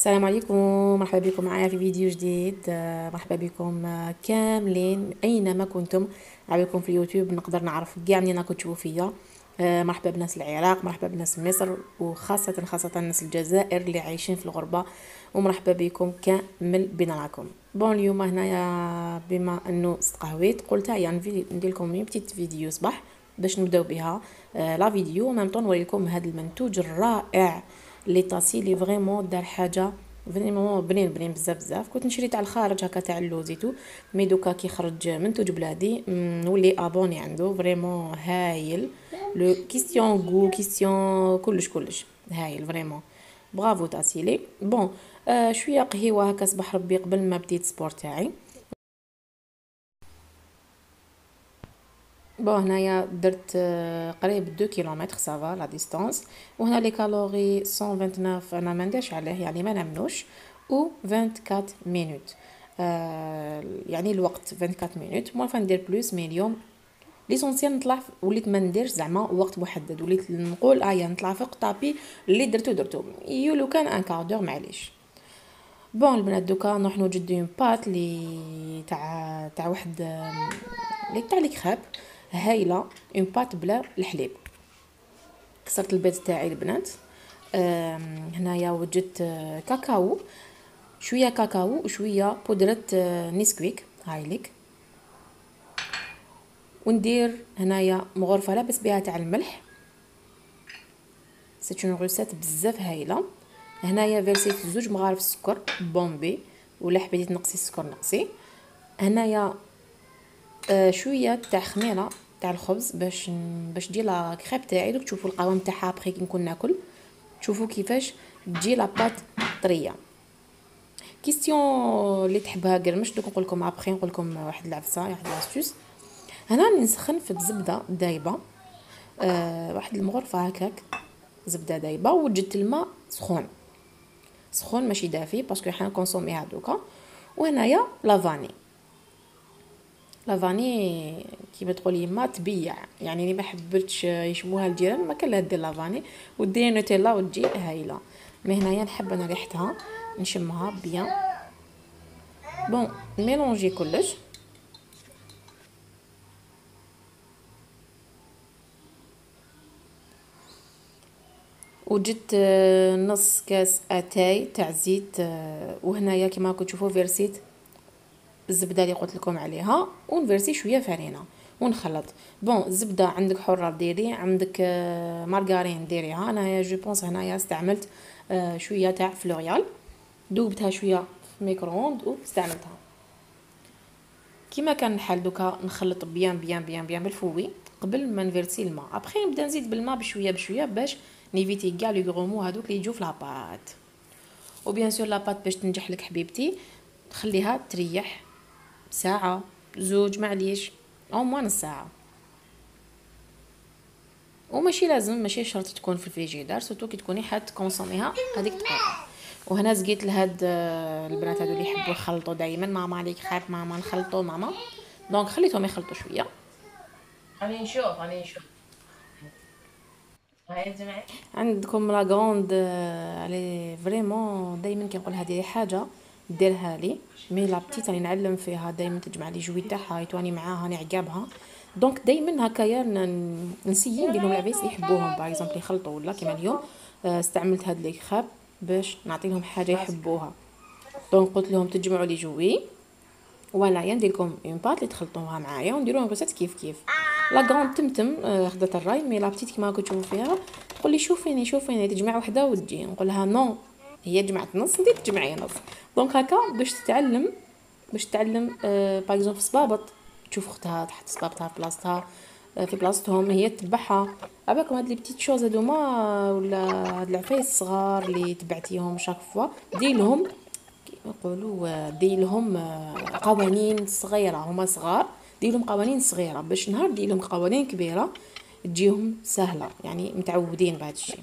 السلام عليكم. مرحبا بكم معايا في فيديو جديد. آه، مرحبا بكم آه، كاملين أينما كنتم. عليكم في اليوتيوب نقدر نعرف كاع منين راكم تشوفوا فيا. آه، مرحبا بناس العراق مرحبا بناس مصر وخاصة خاصة ناس الجزائر اللي عايشين في الغربة. ومرحبا بكم كامل بين راكم. بون اليوم هنايا بما أنه استقهويت قلت هيا ندير لكم بتيت فيديو صباح باش نبداو بها. لا فيديو ومام طون نوريكم هذا المنتوج الرائع. التاسيلي vraiment دار حاجة vraiment بنين بنين بزاف بزاف. كنت نشري تاع الخارج هكا تاع اللوزيتو mais دوكا كي خرج منتوج بلادي نولي abonnée عنده vraiment هايل. le question goût question كلش كلش هايل vraiment. bravo تاسيلي bon آه شوية قهيوة هكا صباح ربي قبل ما بديت sport تاعي. bon هنايا درت آه، قريب 2 كيلومتر ça va la distance وهنا les calories 129 أنا ما عليه يعني ما نمنوش و 24 minutes آه يعني الوقت 24 minutes مو ندير plus mais اليوم l'essentiel نطلع وليت ما نديرش زعما وقت محدد وليت نقول ايا نطلع فوق tapis اللي درتو درتو يو لو كان un quart d'heure معليش bon البنات دوكا نروح نوجد une pâte لي تاع تاع واحد لي تاع les crêpes هايلة une pâte بلا الحليب. كسرت البيض تاعي البنات. هنايا وجدت آه، كاكاو. شوية كاكاو وشوية بودرة آه، نسكويك هاي ليك. وندير هنايا مغرفة لابس بها تاع الملح. c'est une recette بزاف هايلة. هنايا فيرسيت زوج مغارف السكر bombées. ولا حبيتي تنقصي السكر نقصي. هنايا آه شوية تاع خميرة تاع الخبز باش باش تجي la crêpe تاعي. دوك تشوفوا القوام تاعها بخي كي نكون ناكل. تشوفوا كيفاش تجي la pâte طرية. question اللي تحبها قرمش دوك نقول لكم ابخي نقول لكم واحد العفسة واحد l'astuce هنا نسخن في الزبدة دايبة. آه واحد المغرفة هكاك. زبدة دايبة وجدت الماء سخون. سخون ماشي دافي parce que حنا نكونسوميها دوكا. وهنايا la vanille la vanille كيما تقولي ما تبيع. يعني اللي ما حبتش يشموها الجيران ما كان لها دير la vanille. ودير نوتيلا وتجي هايلة. mais هنايا نحب أنا ريحتها نشمها bien. bon mélangé كلش. وجدت نص كاس أتاي تاع زيت وهنايا كما راكم تشوفوا فيرسيت. الزبدة اللي قلت لكم عليها ونفرسي شوية فرينه ونخلط. bon الزبدة عندك حره ديري عندك آه، مارغارين ديريها. أنا je pense هنايا استعملت آه، شوية تاع فلوريال. دوبتها شوية في micro-ondes واستعملتها كيما كان الحال دوكا نخلط bien bien bien bien بال fouet قبل ما نفرسي الماء. ابخي نبدا نزيد بالماء بشوية بشوية باش نيفيتي كاع les grumeaux هذوك اللي يجوا في la pâte و bien sûr la pâte باش تنجح لك حبيبتي تخليها تريح. ساعة زوج معليش أو ما نص ساعة. وماشي لازم ماشي شرط تكون في ال frigidaire surtout كي تكوني حتكونسوميها هذيك دقيقة وهنا زقيت لهاد آه، البنات هادو اللي يحبوا يخلطوا دائما ماما عليك خايف ماما نخلطوا ماما. donc خليتهم يخلطوا شوية. راني نشوف راني نشوف. عندكم la grande علي vraiment دائما كنقول هذه حاجة. ديرها لي. mais la petite راني نعلم فيها دائما تجمع les jouets تاعها يتواني معاها راني عقابها donc دائما هكايا نسيي ندير لهم اللي يحبوهم. par exemple يخلطوا ولا كيما اليوم آه، استعملت هاد les crêpes باش نعطي لهم حاجة يحبوها. donc قلت لهم تجمعوا les jouets ولا ندير لكم une pâte اللي تخلطوها معايا ونديروها recette كيف كيف. la grande تمتم خدات الراي mais la petite كيما راكم تشوفوا فيها تقول لي شوفيني شوفيني تجمع وحدة وتجي. نقول لها non هي جمعت نص انت تجمعي نص. donc هكا باش تتعلم باش تتعلم آه باغ في صبابط. تشوف اختها تحط صبابطها في بلاصتها آه في بلاصتهم هي تبعها عباكم هاد les petites choses هادوما ولا هاد العفايس الصغار اللي تبعتيهم chaque fois ديرلهم يقولوا ديرلهم آه قوانين صغيرة. هما صغار ديرلهم قوانين صغيرة. باش نهار ديرلهم قوانين كبيرة تجيهم سهلة. يعني متعودين بهذا الشيء.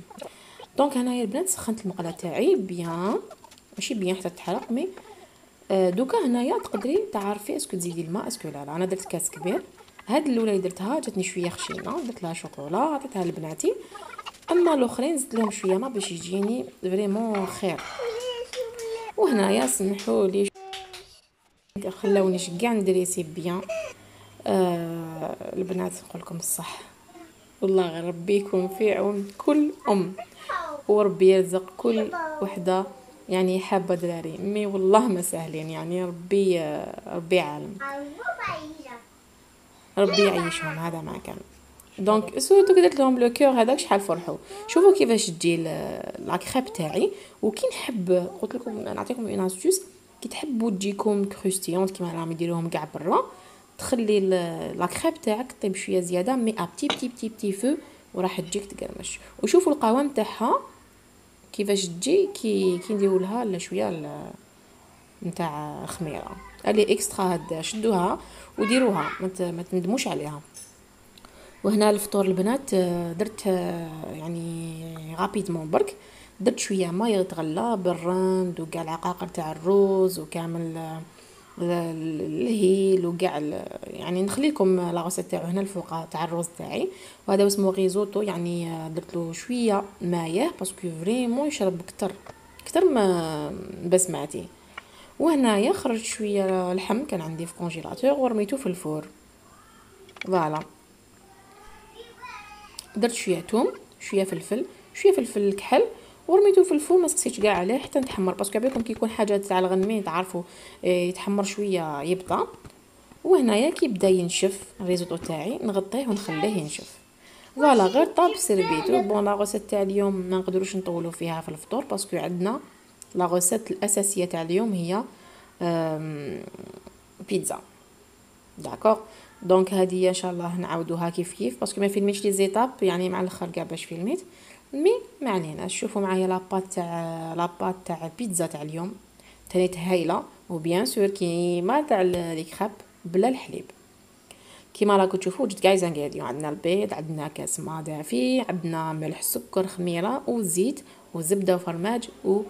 donc هنايا البنات سخنت المقله تاعي bien ماشي bien حتى تحرق mais آه، دوكا هنايا تقدري تعرفي est-ce que تزيدي الماء est-ce que لا لا أنا درت كاس كبير. هاد الأولى اللي درتها جاتني شوية خشينة درت لها شوكولا عطيتها لبناتي. أما الأخرين زدت لهم شوية ما باش يجيني vraiment خير. وهنايا سمحوا لي خلوني كاع ندريسي bien. آه البنات نقول لكم الصح. والله غير ربي يكون في عون كل أم. وربي يرزق كل وحدة. يعني حابة دراري mais والله ما سهلين. يعني ربي ربي عالم. ربي يعيشهم. هذا ما كان. donc surtout كي درت لهم le cœur هذاك شحال فرحوا شوفوا كيفاش تجي la crêpe تاعي وكي نحب قلت لكم نعطيكم une astuce كي تحبوا تجيكم croustillante كيما راهم يديروهم كاع برا تخلي la crêpe تاعك طيب شوية زياده mais à petit petit petit petit feu وراح تجيك تقرمش وشوفوا القوام تاعها كيفاش تجي كي كي نديروا لها شوية نتاع خميرة. اللي extra هاد شدوها وديروها ما تندموش عليها. وهنا الفطور البنات درت يعني rapidement برك درت شوية ما يتغلى بالرند وكاع العقاقر تاع الروز وكامل الهيل وكاع يعني نخلي لكم la recette تاعو هنا الفوق تاع الروز تاعي. وهذا اسمه ريزوتو يعني درت له شوية ماية parce que vraiment يشرب كتر كتر ما بسمعتي وهنايا خرجت شوية لحم كان عندي في congélateur ورميته في ال four. voilà. درت شوية توم شوية فلفل شوية فلفل كحل ورميته في ال four ما سقسيتش كاع عليه حتى نتحمر parce que عبالكم كي يكون حاجة تاع الغنمين تعرفوا إيه، يتحمر شوية يبطى وهنايا كي بدا ينشف الريزوتو تاعي نغطيه ونخليه ينشف. voilà غير طاب سيرفيتو bon la recette تاع اليوم ما نقدروش نطولوا فيها في الفطور parce que عندنا la recette الأساسية تاع اليوم هي بيتزا. d'accord donc هذه إن شاء الله نعاودوها كيف كيف parce que ما فيلميتش les étapes يعني مع الأخر كاع باش فيلميت mais؟ ما علينا. شوفوا معايا la pâte تاع la pâte تاع البيتزا تاع اليوم. تانيت هايلة. و bien sûr كيما تاع les crêpes بلا الحليب. كيما راكم تشوفوا جبت كاع ingrédients عندنا البيض عندنا كاس ما دافي عندنا ملح سكر خميرة وزيت وزبده وفرماج و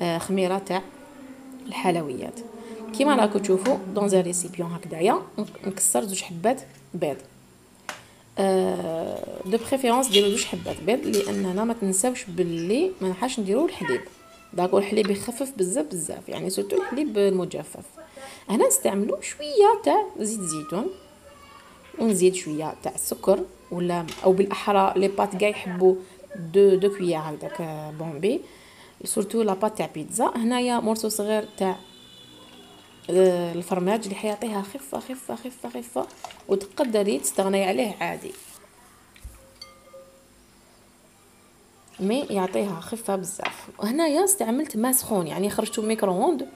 آه، خميرة تاع الحلويات. كيما راكم تشوفوا dans récipient هكذايا نكسر زوج حبات بيض. de préférence ديروا جوج حبات. بيض لأننا ما تنساوش باللي ما نحاش نديروا الحليب. داكو الحليب يخفف بزاف بزاف يعني surtout الحليب المجفف هنا نستعملوا شوية تاع زيت زيتون ونزيد شوية تاع السكر ولا أو بالأحرى les pâtes كاع يحبوا deux deux cuillères هكداك bombées. surtout la pâte تاع بيتزا هنايا morceau صغير تاع الفرماج اللي حيعطيها خفة خفة خفة خفة وتقدري تستغني عليه عادي. mais يعطيها خفة بزاف. وهنايا استعملت ماء سخون يعني خرجته micro-onde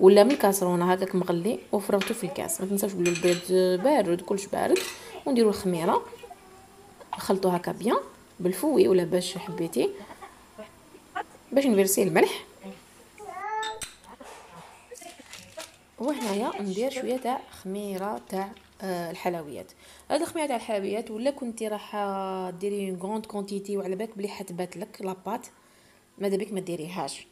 ولا من الكاسرونة هكاك مغلي وفرغته في الكاس. ما تنساوش بلي البيض بارد كلش بارد ونديروا الخميرة. نخلطو هكا bien بال fouet ولا باش حبيتي؟ باش نفيرسي الملح. وهنايا ندير شوية تاع خميرة تاع آه الحلويات. هاد الخميرة تاع الحلويات ولا كنتي راح ديري une grande quantité وعلى بالك بلي حتبات لك la pâte ماذا بك ما ديريهاش.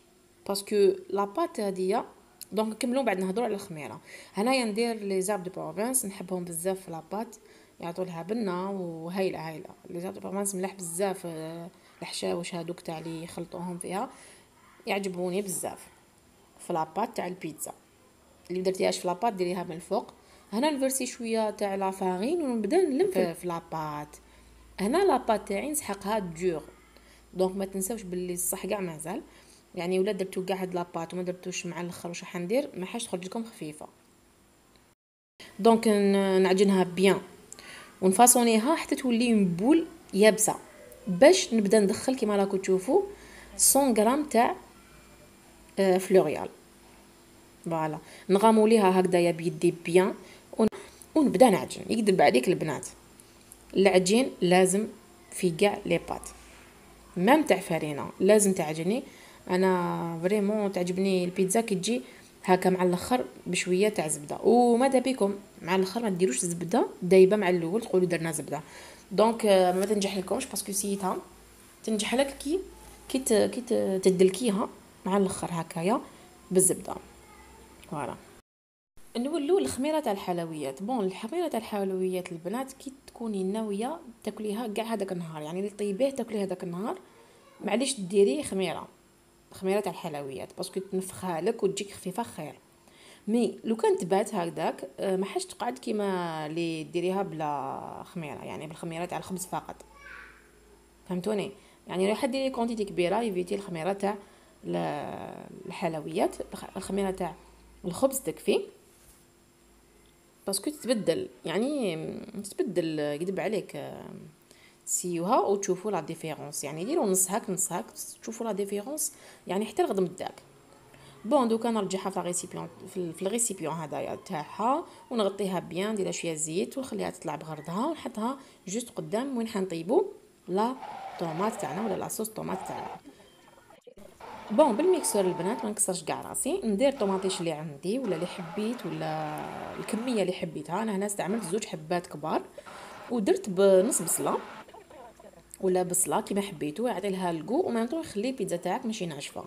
parce que la pâte هادية donc نكملوا بعد نهضروا على الخميرة. هنايا ندير les herbes de Provence نحبهم بزاف في la pâte يعطوا لها بنه وهايلة هايلة. les herbes de Provence ملاح بزاف آه، الحشاوش هادوك تاع اللي يخلطوهم فيها يعجبوني بزاف. في la pâte تاع البيتزا. اللي درتيهاش في la pâte ديريها من الفوق. هنا نفرسي شوية تاع la farine ونبدا نلم في, la pâte. هنا la pâte تاعي نسحقها dure donc ما تنساوش باللي الصح كاع مازال. يعني ولا درتو كاع هاد la pâte وما درتوش مع الأخر واش راح ندير ما حاش تخرج لكم خفيفة. donc نعجنها bien. ونفاصونيها حتى تولي en boule يابسة. باش نبدأ ندخل كيما راكم تشوفوا 100 غرام تاع آه، Fleurial. voilà. نغاموليها هكذايا بيدي bien. ونبدا نعجن. يكذب عليك البنات. العجين لازم في كاع les pâtes. même تاع فرينه لازم تعجني. أنا vraiment تعجبني البيتزا كي تجي هكا مع الأخر بشوية تاع زبدة. وماذا بكم؟ مع الأخر ما ديروش الزبده دايبة مع الأول. تقولوا درنا زبدة. donc آه، ما تنجح لكمش parce que سيتها تنجح لك كي كي كي تدلكيها مع الأخر هكايا بالزبدة. voilà نولو الخميرة تاع الحلويات. bon الخميرة تاع الحلويات البنات كي تكوني ناوية تاكليها كاع هذاك النهار يعني اللي طيبيه تاكليه هذاك النهار معليش ديري خميرة خميرة تاع الحلويات parce que تنفخها لك وتجيك خفيفة خير. mais لو كان تبات هكذاك آه، ما حاش تقعد كيما اللي ديريها بلا خميرة يعني بالخميرة تاع الخبز فقط. فهمتوني؟ يعني راح ديري quantité كبيرة évitez الخميرة تاع الحلويات الخميرة تاع الخبز تكفي. parce que تتبدل يعني تتبدل يكذب عليك سيوها وتشوفوا la différence. يعني ديروا نص هاك نص هاك تشوفوا la différence يعني حتى الغد مداك. bon دوكا نرجعها في ال récipient في ال récipient هذايا تاعها ونغطيها bien نديرها شوية زيت ونخليها تطلع بغردها ونحطها juste قدام وين حنطيبو؟ la tomate تاعنا ولا la sauce tomate تاعنا. bon بال mixeur البنات ما نكسرش كاع راسي. ندير طوماطيش اللي عندي ولا اللي حبيت ولا الكمية اللي حبيتها. أنا هنا استعملت زوج حبات كبار ودرت بنص بصلة ولا بصلة كيما حبيتو يعطي لها ال goût وما نخلي البيتزا تاعك ماشي ناشفة.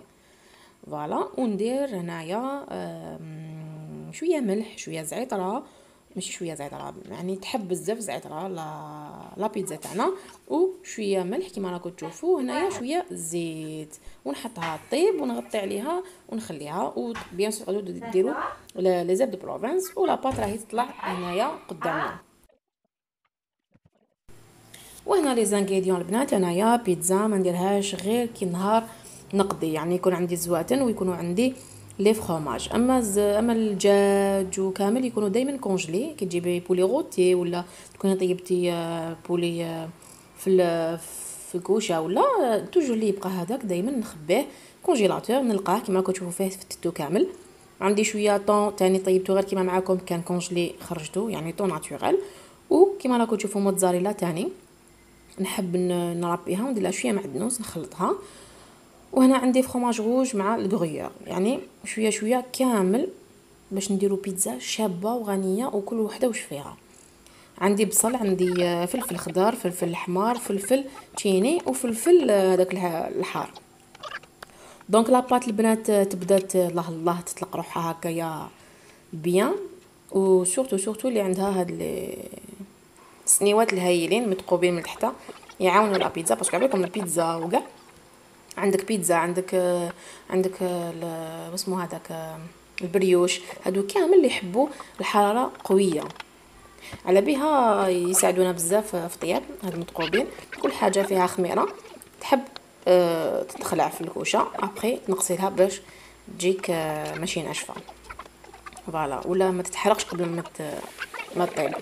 voilà وندير هنايا شوية ملح شوية زعترة ماشي شوية زعتره يعني تحب بزاف زعتره la la pizza تاعنا وشوية ملح كيما راكم تشوفوا هنايا شوية زيت ونحطها طيب ونغطي عليها ونخليها و bien sûr تقدروا ديروا les herbes de Provence و la pâte راهي تطلع هنايا قدامنا. وهنا les ingrédients البنات انايا بيتزا ما نديرهاش غير كي نهار نقضي يعني يكون عندي زواتن ويكونوا عندي les fromages أما ز... أما الدجاج وكامل يكونوا دائما congelé كي تجيبي poulet rôti ولا تكوني طيبتي آه، poulet آه، في. في كوشة ولا toujours لي يبقى هذاك دائما نخبيه congélateur نلقاه كيما راكم تشوفوا فيه فتتو كامل. عندي شوية thon تاني طيبتو غير كيما معاكم كان congelé خرجته يعني thon naturel وكيما راكم تشوفوا موتزاريلا تاني. نحب نرابيها وندير لها شوية معدنوس نخلطها. وهنا عندي fromage rouge مع ال gruyère يعني شوية شوية كامل باش نديرو بيتزا شابة وغنية وكل وحدة وش فيها. عندي بصل عندي فلفل خضار فلفل حمار فلفل تشيني وفلفل هذاك الحار. donc la pâte البنات تبدا الله الله تطلق روحها هكايا bien. و surtout surtout اللي عندها هاد السنيوات الهايلين متقوبين من تحت يعاونوا بيتزا parce que عليكم البيتزا وكاع. عندك بيتزا عندك عندك اسمه هذاك ال brioche هادو كامل اللي يحبوا الحرارة قوية. على بها يساعدونا بزاف في الطياب هاد المتقوبين. كل حاجة فيها خميرة. تحب آه، تدخلها في الكوشة après تنقصيلها باش تجيك آه، ماشي ناشفة. voilà. ولا ما تتحرقش قبل ما ما تطيب.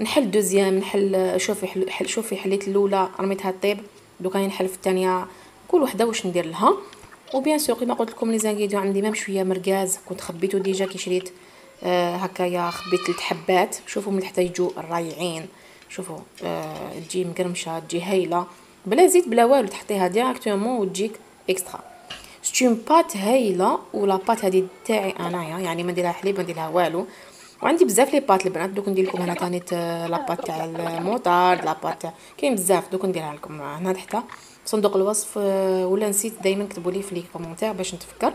نحل deuxième نحل شوفي حل شوفي حليت الأولى رميتها طيب دوكا نحل في الثانية كل وحده واش ندير لها. و bien sûr كيما قلت لكم les ingrédients عندي même شوية مركاز كنت خبيته déjà كي شريت آه هكايا خبيت ثلاث حبات. شوفوا من تحت يجوا رايعين. شوفوا آه تجي مقرمشة تجي هايلة. بلا زيت بلا والو تحطيها directement وتجيك extra c'est une pâte هايلة و la pâte هذه تاعي أنايا يعني ما نديرها حليب ما نديرها والو. وعندي بزاف les pâtes البنات دوك ندير لكم هنا ثاني la pâte تاع الموطار la pâte كاين بزاف دوك نديرها لكم هنا تحت صندوق الوصف آه، ولا نسيت دائما كتبوا لي في les commentaires باش نتفكر.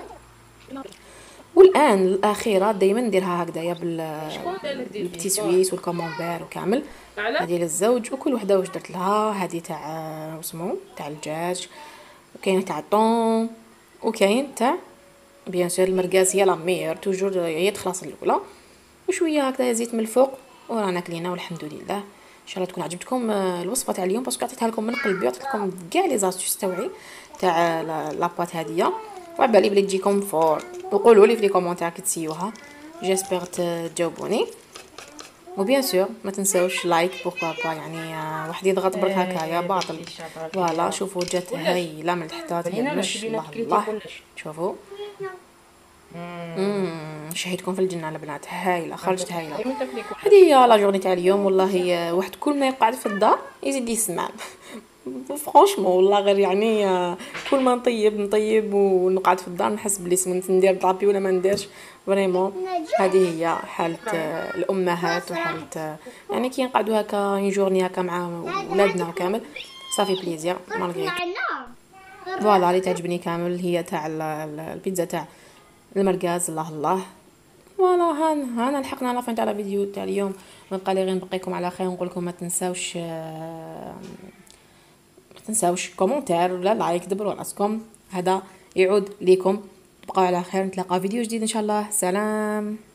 والآن الأخيرة دائما نديرها هكذايا بال petit suisse وال camembert وكامل. هذه للزوج وكل وحدة واش درت لها هذه تاع آه، واسمو تاع الدجاج. وكاين تاع الطون وكاين تاع bien sûr المرقاز هي la mère toujours هي تخلص الأولى. وشوية هكذا زيت من الفوق ورانا كلينا والحمد لله. إن شاء الله تكون عجبتكم آه، الوصفة تاع اليوم parce que عطيتها لكم من قلبي عطيت لكم كاع les astuces تاوعي تاع la pâte هادية. وعبالي بلي تجيكم fort وقولوا لي في les commentaires كي تسيوها. j'espère تجاوبوني و bien sûr ما تنساوش like pourquoi pas يعني آه، واحد يضغط برك هكايا باطل voilà شوفوا جات هايله من الحتات هي المش الله الله. شوفوا. شهيتكم في الجنة البنات هايله خرجت هايله كل هذه هي la journée تاع اليوم والله واحد كل ما يقعد في الدار يزيد يسمع. franchement والله غير يعني كل ما نطيب نطيب ونقعد في الدار نحس بلي سمنت ندير tapis ولا ما نديرش. vraiment هذه هي حالة الأمهات وحالة آه، يعني كي نقعدوا هكا une journée هكا مع ولادنا كامل ça fait plaisir malgré voilà اللي تعجبني كامل هي تاع ال- ال- البيتزا تاع المرقاز الله الله. فوالا هان هانا لحقنا la fin تاع الفيديو تاع اليوم. ونبقى لي غير نبقيكم على خير ونقول لكم ما تنساوش آه، ما تنساوش commentaire ولا like دبروا راسكم. هذا يعود ليكم. بقوا على خير نتلاقى فيديو جديد إن شاء الله. سلام.